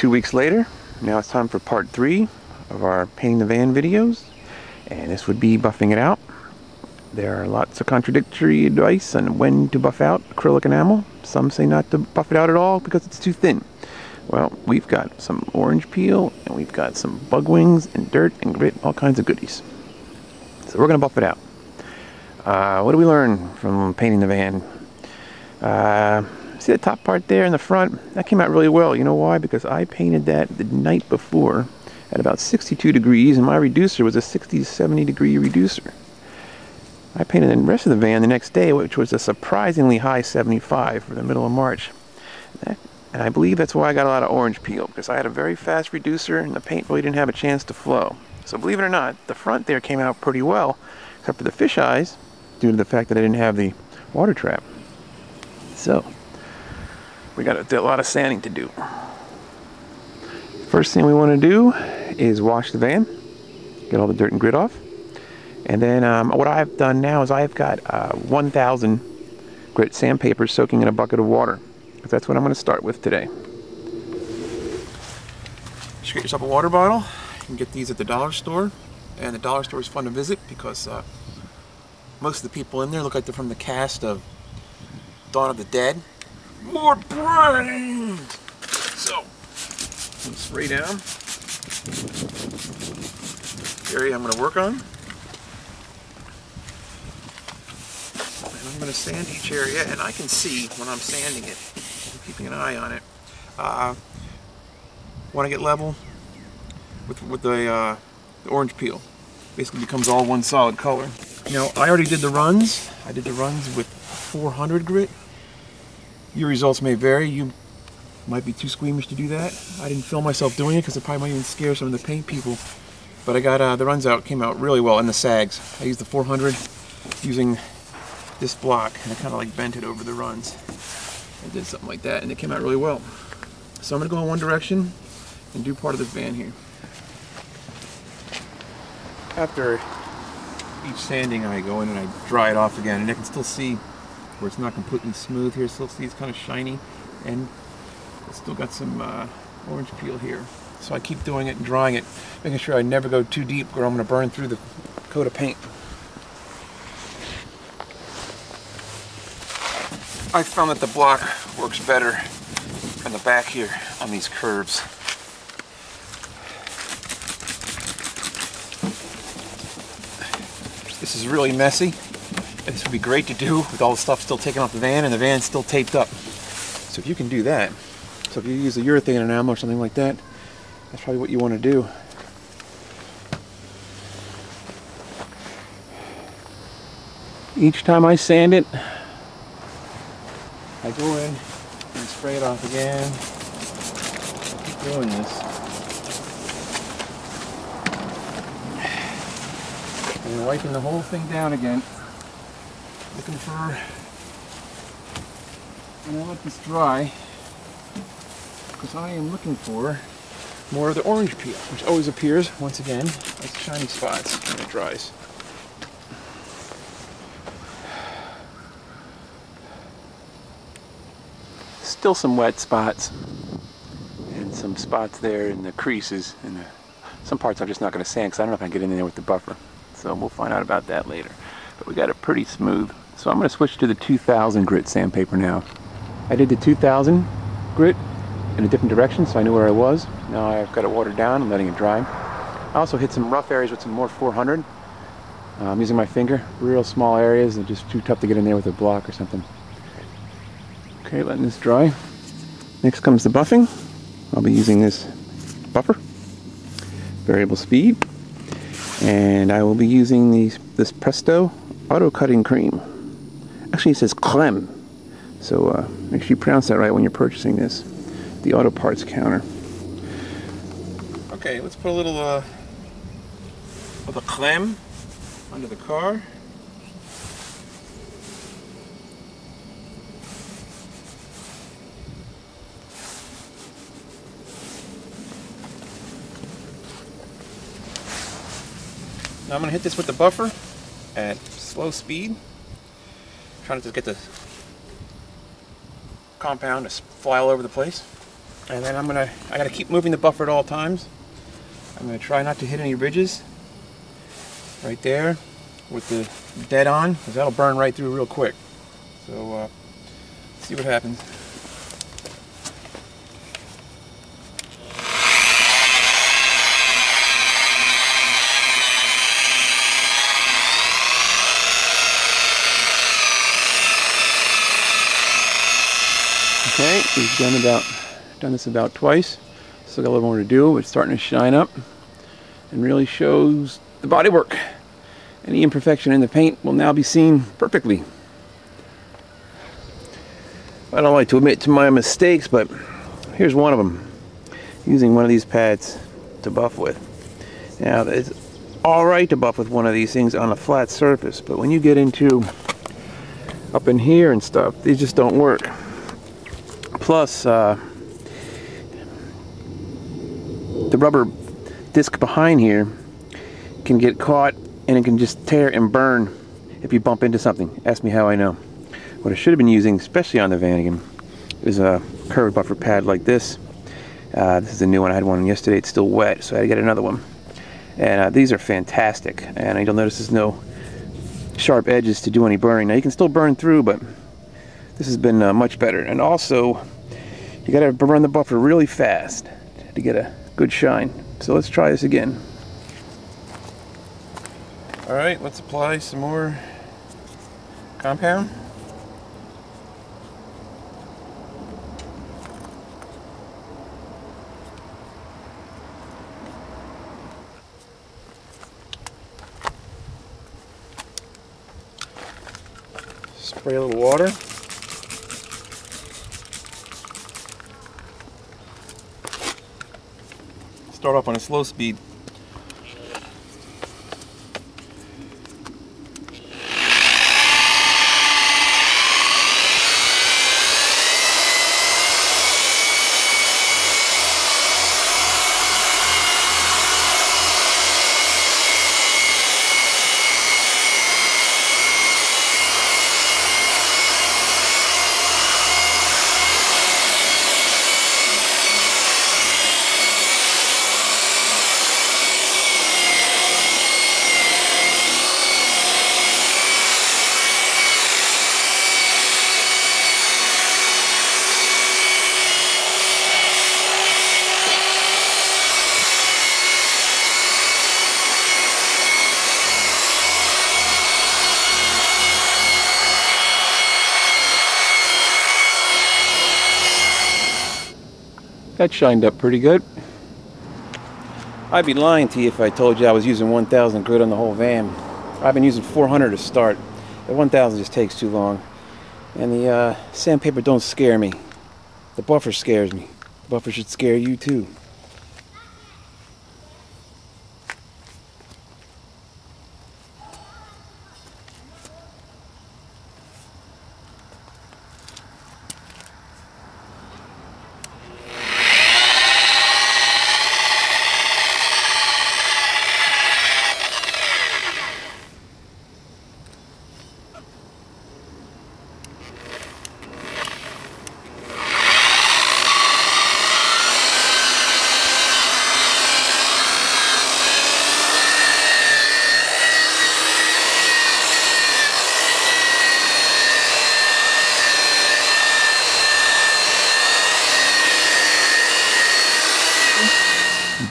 two weeks later, now it's time for part three of our painting the van videos. And this would be buffing it out. There are lots of contradictory advice on when to buff out acrylic enamel. Some say not to buff it out at all because it's too thin. Well, we've got some orange peel and we've got some bug wings and dirt and grit, all kinds of goodies. So we're going to buff it out. Uh, what do we learn from painting the van? Uh, see the top part there in the front? That came out really well. You know why? Because I painted that the night before at about 62 degrees and my reducer was a 60 70 degree reducer. I painted the rest of the van the next day, which was a surprisingly high 75 for the middle of March. That, and I believe that's why I got a lot of orange peel, because I had a very fast reducer and the paint really didn't have a chance to flow. So believe it or not, the front there came out pretty well, except for the fish eyes, due to the fact that I didn't have the water trap. So, we got a, lot of sanding to do. First thing we want to do is wash the van, get all the dirt and grit off. And then um, what I've done now is I've got uh, 1,000 grit sandpaper soaking in a bucket of water. Because that's what I'm going to start with today. Just get yourself a water bottle. You can get these at the dollar store. And the dollar store is fun to visit because uh, most of the people in there look like they're from the cast of Dawn of the Dead. More brains! So, spray down. area I'm going to work on. And I'm going to sand each area, and I can see when I'm sanding it, I'm keeping an eye on it. Uh, want to get level with, with the, uh, the orange peel. Basically becomes all one solid color. Know, I already did the runs. I did the runs with 400 grit. Your results may vary. You might be too squeamish to do that. I didn't feel myself doing it because it probably might even scare some of the paint people. But I got uh, the runs out, came out really well, and the sags. I used the 400 using this block and I kind of like bent it over the runs. I did something like that and it came out really well. So I'm going to go in one direction and do part of this van here. After each sanding I go in and I dry it off again and I can still see where it's not completely smooth here, still see it's kind of shiny and it's still got some uh, orange peel here. So I keep doing it and drying it, making sure I never go too deep or I'm going to burn through the coat of paint. I found that the block works better in the back here on these curves. This is really messy. This would be great to do with all the stuff still taken off the van and the van still taped up. So if you can do that, so if you use a urethane enamel or something like that, that's probably what you want to do. Each time I sand it, I go in and spray it off again. Keep doing this. And wiping the whole thing down again. For, and I let this dry, because I am looking for more of the orange peel, which always appears, once again, as shiny spots when it dries. still some wet spots and some spots there in the creases and some parts I'm just not going to sand because I don't know if I can get in there with the buffer. So we'll find out about that later. But we got it pretty smooth. So I'm going to switch to the 2000 grit sandpaper now. I did the 2000 grit in a different direction so I knew where I was. Now I've got it watered down and letting it dry. I also hit some rough areas with some more 400. Uh, I'm using my finger, real small areas, they're just too tough to get in there with a block or something. Okay, letting this dry. Next comes the buffing. I'll be using this buffer, variable speed, and I will be using these, this Presta auto cutting cream. Actually, it says Clem, so uh, make sure you pronounce that right when you're purchasing this. The auto parts counter. Okay, let's put a little uh, of the Clem under the car. Now I'm going to hit this with the buffer at slow speed. Trying to get the compound to fly all over the place. And then I'm gonna, I gotta keep moving the buffer at all times. I'm gonna try not to hit any ridges. Right there with the dead on, because that'll burn right through real quick. So, uh, see what happens. Okay, we've done about done this about twice. Still got a little more to do, it's starting to shine up and really shows the bodywork. Any imperfection in the paint will now be seen perfectly. I don't like to admit to my mistakes, but here's one of them. Using one of these pads to buff with. Now, it's alright to buff with one of these things on a flat surface, but when you get into up in here and stuff, these just don't work. Plus, uh, the rubber disc behind here can get caught and it can just tear and burn if you bump into something. Ask me how I know. What I should have been using, especially on the Vanagon, is a curved buffer pad like this. Uh, this is a new one. I had one yesterday. It's still wet, so I had to get another one. And uh, these are fantastic. And you'll notice there's no sharp edges to do any burning. Now you can still burn through, but this has been uh, much better. And also, you got to run the buffer really fast to get a good shine. So let's try this again. All right, let's apply some more compound. Spray a little water. Start off on a slow speed. That shined up pretty good. I'd be lying to you if I told you I was using 1000 grit on the whole van. I've been using 400 to start. The 1000 just takes too long. And the uh, sandpaper don't scare me. The buffer scares me. The buffer should scare you too.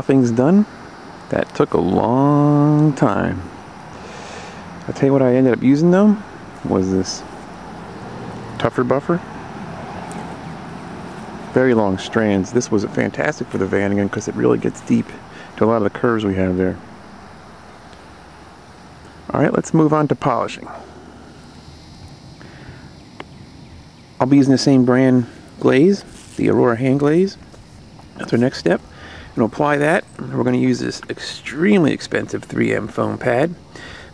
Buffing's done. That took a long time. I'll tell you what I ended up using though, was this tougher buffer. Very long strands. This was fantastic for the Vanagon because it really gets deep to a lot of the curves we have there. Alright, let's move on to polishing. I'll be using the same brand glaze, the Aurora hand glaze. That's our next step going to apply that. We're going to use this extremely expensive 3M foam pad,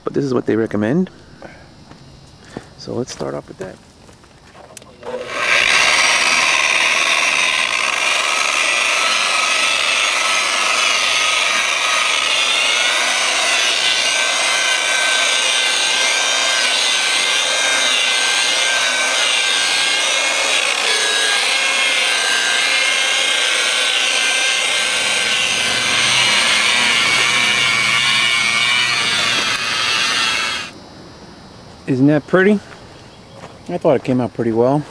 but this is what they recommend. So let's start off with that. Isn't that pretty? I thought it came out pretty well.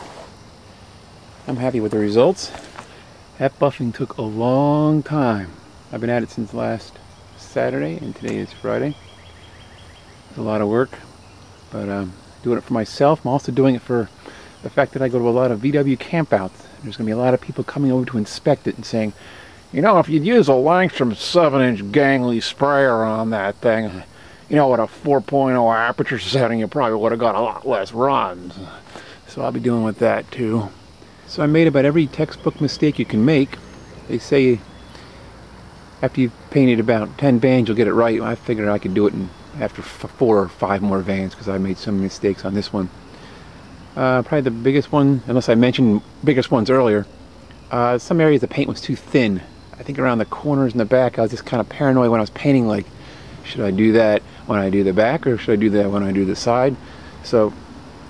I'm happy with the results. That buffing took a long time. I've been at it since last Saturday and today is Friday. It's a lot of work, but um, doing it for myself. I'm also doing it for the fact that I go to a lot of VW campouts. There's going to be a lot of people coming over to inspect it and saying, you know, if you'd use a Langstrom 7-inch gangly sprayer on that thing, you know, with a 4.0 aperture setting, you probably would have got a lot less runs. So I'll be dealing with that too. So I made about every textbook mistake you can make. They say after you've painted about 10 vans, you'll get it right. I figured I could do it in after four or five more vans because I made some mistakes on this one. Uh, probably the biggest one, unless I mentioned biggest ones earlier, uh, some areas the paint was too thin. I think around the corners and the back, I was just kind of paranoid when I was painting, like, should I do that when I do the back or should I do that when I do the side? So,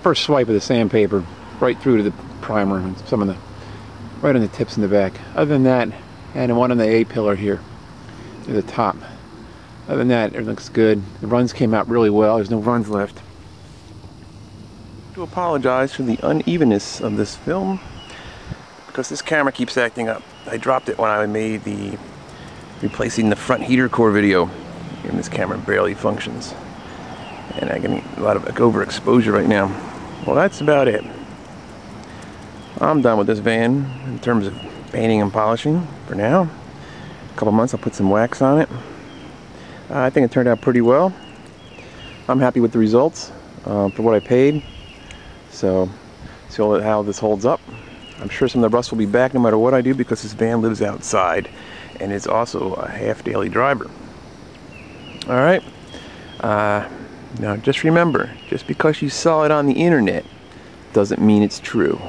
first swipe of the sandpaper right through to the primer and some of the, right on the tips in the back. Other than that, and one on the A-pillar here, near the top. Other than that, it looks good. The runs came out really well. There's no runs left. To apologize for the unevenness of this film because this camera keeps acting up. I dropped it when I made the replacing the front heater core video and this camera barely functions and I'm getting a lot of overexposure right now. Well that's about it. I'm done with this van in terms of painting and polishing for now. A couple months I'll put some wax on it. Uh, I think it turned out pretty well. I'm happy with the results uh, for what I paid. So, see how this holds up. I'm sure some of the rust will be back no matter what I do because this van lives outside and it's also a half daily driver. All right. Uh, now just remember, just because you saw it on the internet doesn't mean it's true.